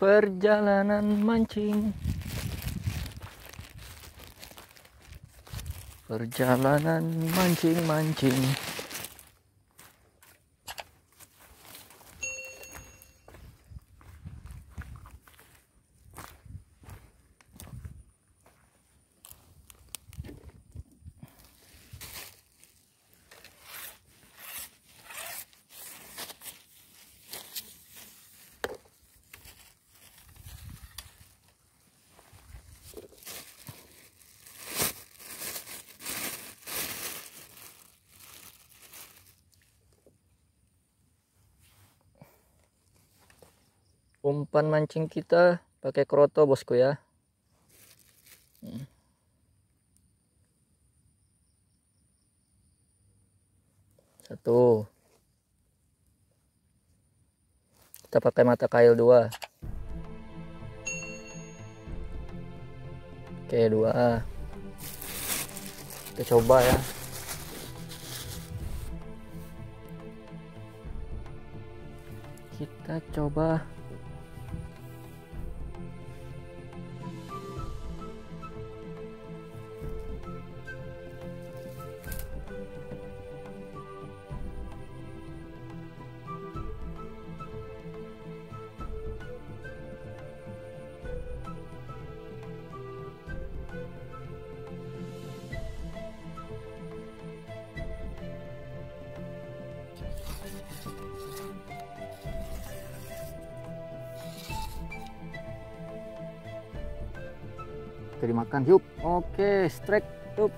perjalanan mancing. Perjalanan mancing mancing umpan mancing kita pakai kroto bosku ya. Hmm. satu. Kita pakai mata kail dua. Oke dua. Kita coba ya. Kita coba Oke dimakan yuk. Oke, strike yuk.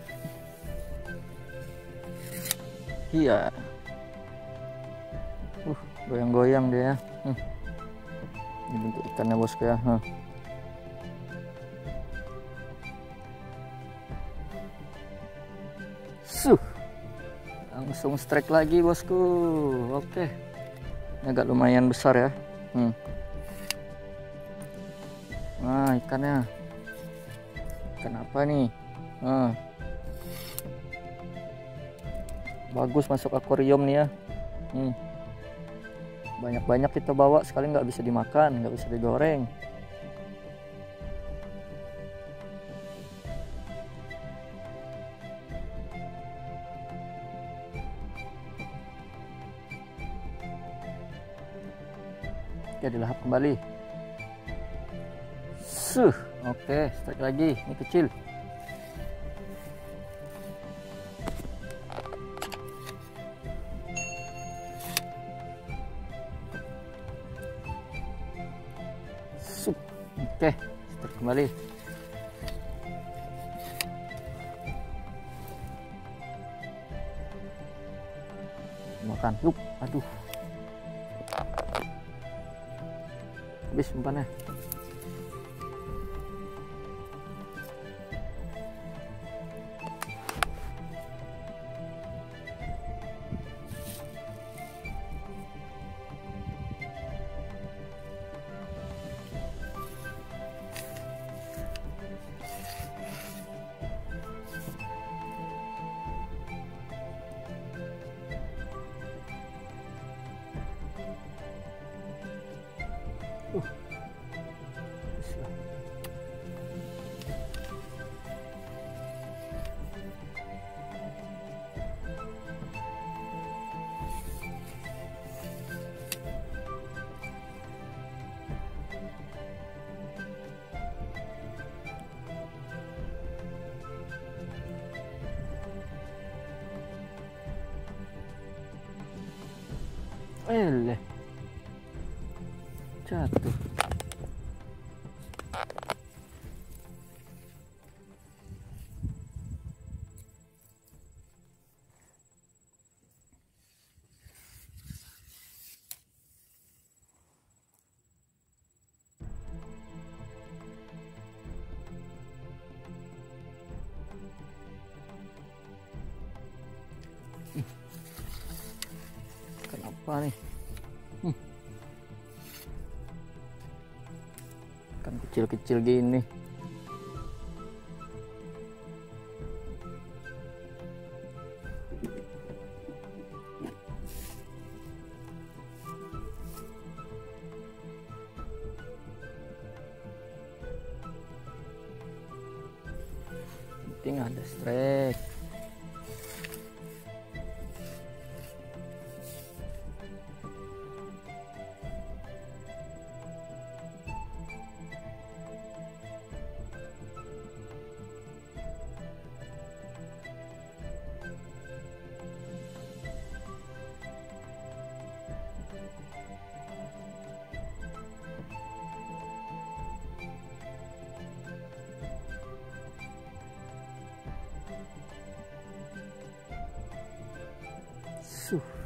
Iya. Uh, goyang-goyang dia. Hmm. Ini bentuk ikannya bosku ya. Huh. Suh. Langsung strike lagi bosku. Oke. Ini agak lumayan besar ya. Hmm. Nah, ikannya kenapa nih nah. bagus masuk akuarium nih ya hmm. banyak-banyak kita bawa sekali nggak bisa dimakan nggak bisa digoreng Oke, dilahap kembali. Suh. Oke, strike lagi. Ini kecil. Sup. Oke, strike kembali. Makan. Yup. Aduh. Habis umpannya. pelle certo. Kecil-kecil gini. Suh.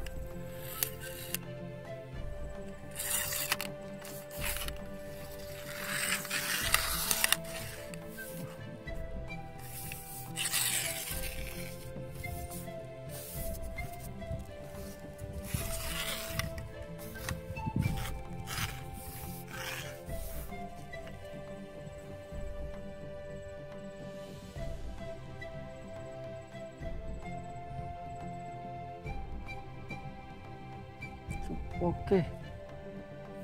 Oke.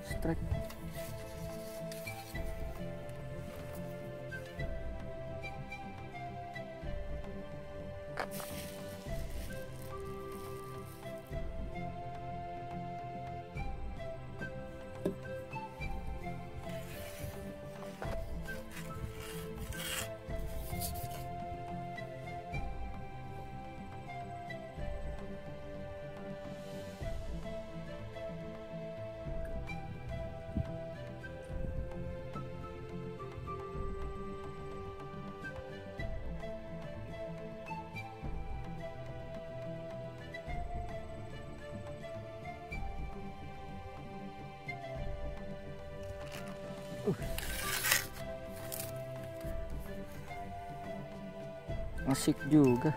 Strike. Asik juga.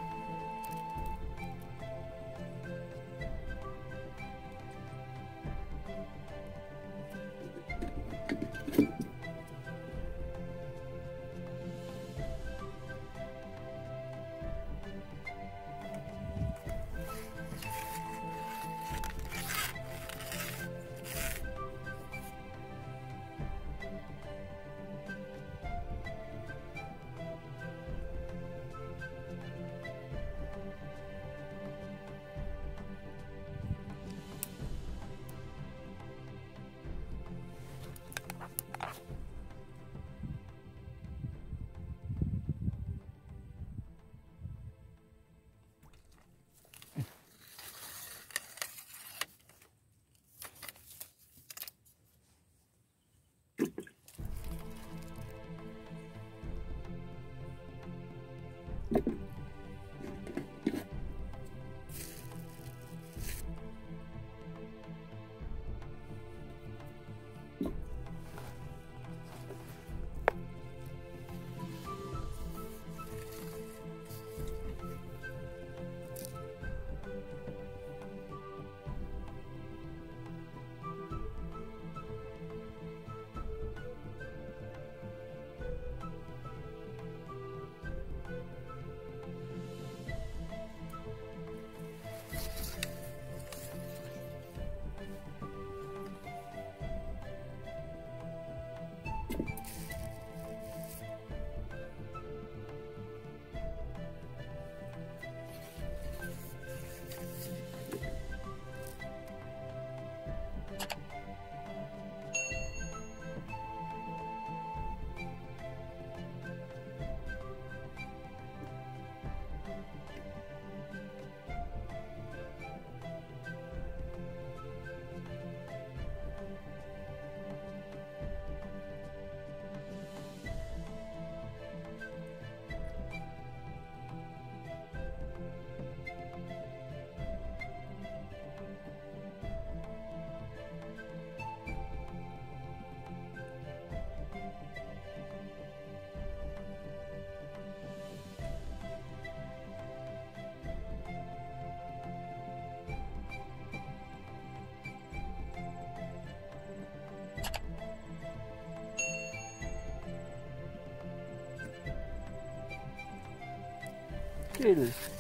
对。